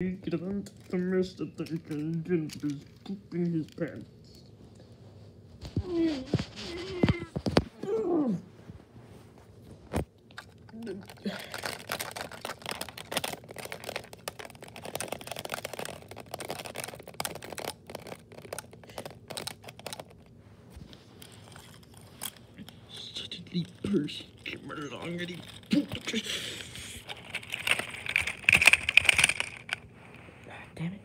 He can't missed the thing is pooping his pants. Suddenly, Percy came along and he pooped. damn it.